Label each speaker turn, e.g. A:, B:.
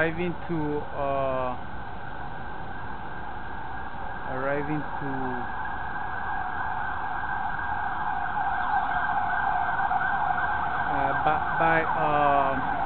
A: arriving to uh, arriving to uh, by, by uh,